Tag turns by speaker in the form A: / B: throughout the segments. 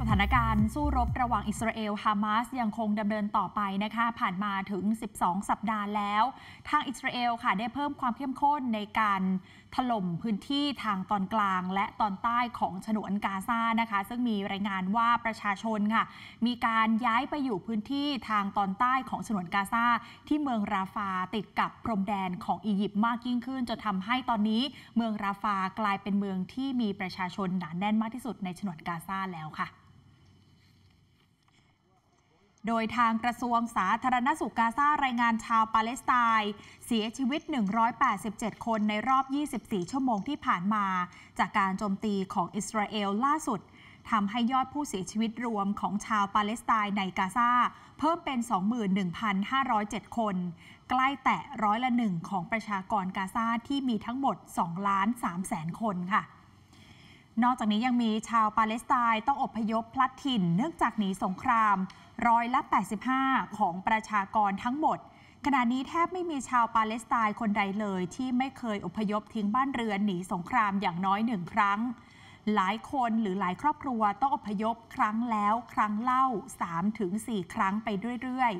A: สถานการณ์สู้รบระหว่างอิสราเอลฮามาสยังคงดำเนินต่อไปนะคะ ผ่านมาถึง 12 สัปดาห์แล้ว ทางอิสราเอลค่ะได้เพิ่มความเข้มข้นในการถล่มพื้นที่ทางตอนกลางและตอนใต้ของฉนวนกาซานะคะ ซึ่งมีรายงานว่าประชาชนค่ะ มีการย้ายไปอยู่พื้นที่ทางตอนใต้ของฉนวนกาซาที่เมืองราฟาติดกับพรมแดนของอียิปต์มากยิ่งขึ้นจนทำให้ตอนนี้ เมืองราฟากลายเป็นเมืองที่มีประชาชนหนาแน่นมากที่สุดในฉนวนกาซาแล้วค่ะ โดยทางกระทรวงสาธารณสุขกาซารายงานชาวปาเลสไตน์เสียชีวิต 187 คนในรอบ 24 ชั่วโมงที่ผ่านมา จากการโจมตีของอิสราเอลล่าสุดทำให้ยอดผู้เสียชีวิตรวมของชาวปาเลสไตน์ในกาซาเพิ่มเป็น 21,507 คน ใกล้แตะร้อยละหนึ่งของประชากรกาซาที่มีทั้งหมด2ล้าน3แสนคนค่ะ นอกจากนี้ยังมีชาวปาเลสไตน์ต้องอพยพพลัดถิ่น เนื่องจากหนีสงครามร้อยละ 85 ของประชากรทั้งหมด ขณะนี้แทบไม่มีชาวปาเลสไตน์คนใดเลย ที่ไม่เคยอพยพทิ้งบ้านเรือนหนีสงครามอย่างน้อยหนึ่งครั้ง หลายคนหรือหลายครอบครัวต้องอพยพครั้งแล้วครั้งเล่า 3-4 ครั้งไปเรื่อย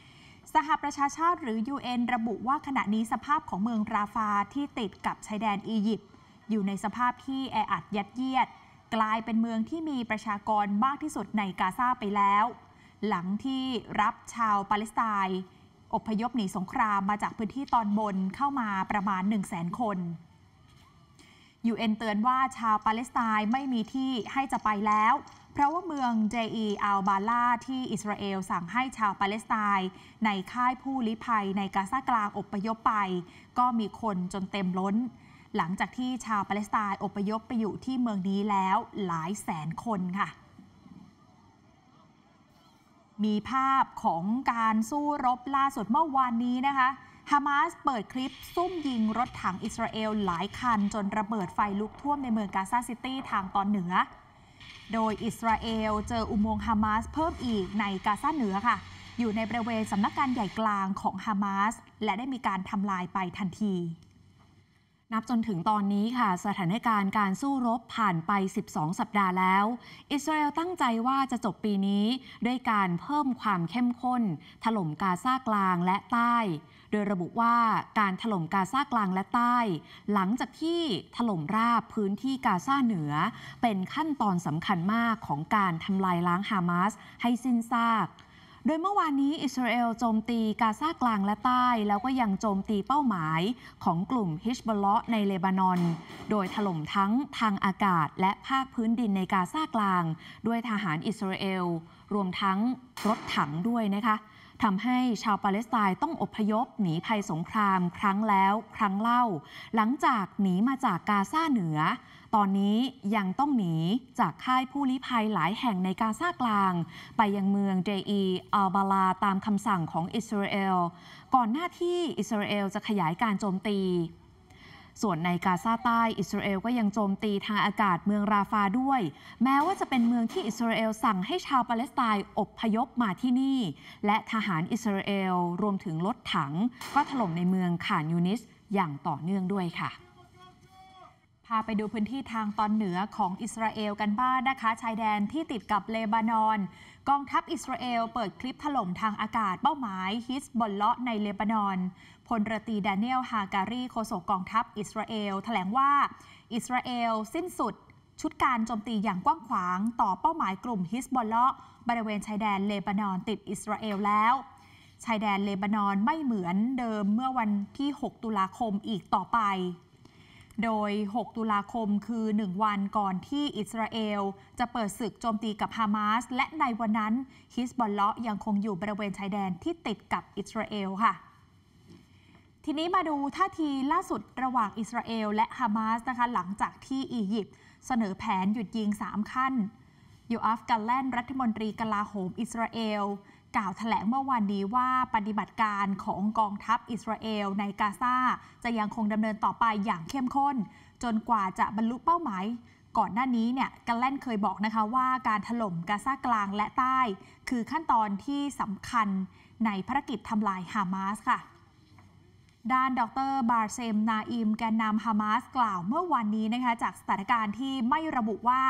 A: ๆสหประชาชาติหรือ UN ระบุว่าขณะนี้สภาพของเมืองราฟาที่ติดกับชายแดนอียิปต์ อยู่ในสภาพที่แออัดยัดเยียด กลายเป็นเมืองที่มีประชากรมากที่สุดในกาซาไปแล้ว หลังที่รับชาวปาเลสไตน์อพยพหนีสงครามมาจากพื้นที่ตอนบนเข้ามาประมาณ 1 0 0 0 0แสนคน UN เตือนว่าชาวปาเลสไตน์ไม่มีที่ให้จะไปแล้ว เพราะว่าเมืองเจอีอัลบาลาที่อิสราเอลสั่งให้ชาวปาเลสไตน์ในค่ายผู้ลี้ภัยในกาซากลางอพยพไป ก็มีคนจนเต็มล้น หลังจากที่ชาวปาเลสไตน์อพยพไปอยู่ที่เมืองนี้แล้วหลายแสนคนค่ะ มีภาพของการสู้รบล่าสุดเมื่อวานนี้นะคะฮามาสเปิดคลิป ซุ่มยิงรถถังอิสราเอลหลายคัน จนระเบิดไฟลุกท่วมในเมืองกาซาซิตี้ทางตอนเหนือ โดยอิสราเอลเจออุโมงค์ฮามาสเพิ่มอีกในกาซาเหนือค่ะ อยู่ในบริเวณสำนักงานใหญ่กลางของฮามาสและได้มีการทำลายไปทันที
B: นับจนถึงตอนนี้ค่ะ สถานการณ์การสู้รบผ่านไป 12 สัปดาห์แล้ว อิสราเอลตั้งใจว่าจะจบปีนี้ ด้วยการเพิ่มความเข้มข้น ถล่มกาซากลางและใต้ โดยระบุว่าการถล่มกาซากลางและใต้ หลังจากที่ถล่มราบพื้นที่กาซาเหนือ เป็นขั้นตอนสำคัญมากของการทำลายล้างฮามาสให้สิ้นซาก โดยเมื่อวานนี้อิสราเอลโจมตีกาซากลางและใต้ แล้วก็ยังโจมตีเป้าหมายของกลุ่มฮิชบอลเลาะในเลบานอน โดยถล่มทั้งทางอากาศและภาคพื้นดินในกาซากลาง ด้วยทหารอิสราเอล รวมทั้งรถถังด้วยนะคะทำให้ชาวปาเลสไตน์ต้องอพยพหนีภัยสงครามครั้งแล้วครั้งเล่า หลังจากหนีมาจากกาซาเหนือ ตอนนี้ยังต้องหนีจากค่ายผู้ลี้ภัยหลายแห่งในกาซากลาง ไปยังเมืองเดอีอัลบาลาตามคำสั่งของอิสราเอล ก่อนหน้าที่อิสราเอลจะขยายการโจมตี ส่วนในกาซาใต้อิสราเอลก็ยังโจมตีทางอากาศเมืองราฟาด้วย แม้ว่าจะเป็นเมืองที่อิสราเอลสั่งให้ชาวปาเลสไตน์อพยพมาที่นี่ และทหารอิสราเอลรวมถึงรถถัง ก็ถล่มในเมืองขานยูนิสอย่างต่อเนื่องด้วยค่ะ
A: พาไปดูพื้นที่ทางตอนเหนือของอิสราเอลกันบ้างนะคะ ชายแดนที่ติดกับเลบานอน กองทัพอิสราเอลเปิดคลิปถล่มทางอากาศเป้าหมายฮิสบอลเลาะในเลบานอนพลเรือตรีดานิเอลฮาการีโฆษกกองทัพอิสราเอลแถลงว่า อิสราเอลสิ้นสุด ชุดการโจมตีอย่างกว้างขวาง ต่อเป้าหมายกลุ่มฮิสบอลเลาะบริเวณชายแดนเลบานอนติดอิสราเอลแล้ว ชายแดนเลบานอนไม่เหมือนเดิมเมื่อวันที่ 6 ตุลาคมอีกต่อไป โดย 6 ตุลาคมคือ 1 วันก่อนที่อิสราเอล จะเปิดศึกโจมตีกับฮามาส และในวันนั้นฮิสบอลเลาะยังคงอยู่บริเวณชายแดนที่ติดกับอิสราเอลค่ะทีนี้มาดูท่าทีล่าสุดระหว่างอิสราเอลและฮามาสนะคะหลังจากที่อียิปต์เสนอแผนหยุดยิง 3 ขั้น ยูอัฟกันแลนรัฐมนตรีกลาโหมอิสราเอล กล่าวแถลงเมื่อวานนี้ว่าปฏิบัติการของกองทัพอิสราเอลในกาซาจะยังคงดำเนินต่อไปอย่างเข้มข้น จนกว่าจะบรรลุเป้าหมาย ก่อนหน้านี้เนี่ยกันแลนเคยบอกนะคะว่าการถล่มกาซากลางและใต้ คือขั้นตอนที่สำคัญในภารกิจทำลายฮามาสค่ะ ด้านดร บาร์เซม นาอิม แกนนำฮามาสกล่าวเมื่อวันนี้นะคะจากสถานการณ์ที่ไม่ระบุว่า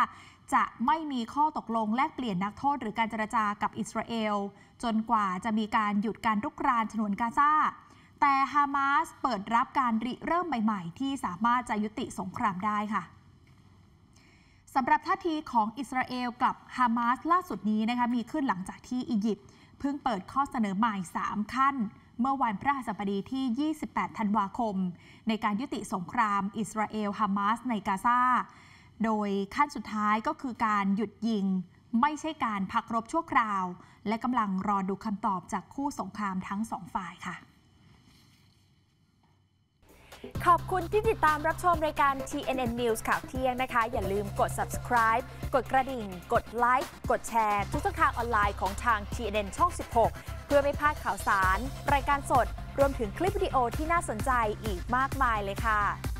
A: จะไม่มีข้อตกลงแลกเปลี่ยนนักโทษ หรือการเจรจากับอิสราเอล จนกว่าจะมีการหยุดการรุกรานฉนวนกาซาแต่ฮามาสเปิดรับการริเริ่มใหม่ๆ ที่สามารถจะยุติสงครามได้ค่ะสำหรับท่าทีของอิสราเอลกับฮามาสล่าสุดนี้นะคะมีขึ้นหลังจากที่อียิปต์เพิ่งเปิดข้อเสนอใหม่ 3 ขั้น เมื่อวันพระหัสบดีที่ 28 ธันวาคม ในการยุติสงครามอิสราเอลฮามาสในกาซา โดยขั้นสุดท้ายก็คือการหยุดยิง ไม่ใช่การพักรบชั่วคราว และกำลังรอดูคำตอบจากคู่สงครามทั้งสองฝ่ายค่ะ
C: ขอบคุณที่ติดตามรับชมรายการ TNN News ข่าวเที่ยงนะคะ อย่าลืมกด subscribe กดกระดิ่ง กดไลค์กดแชร์ ทุกช่องทางออนไลน์ของทาง TNN ช่อง 16 เพื่อไม่พลาดข่าวสาร รายการสด รวมถึงคลิปวิดีโอที่น่าสนใจอีกมากมายเลยค่ะ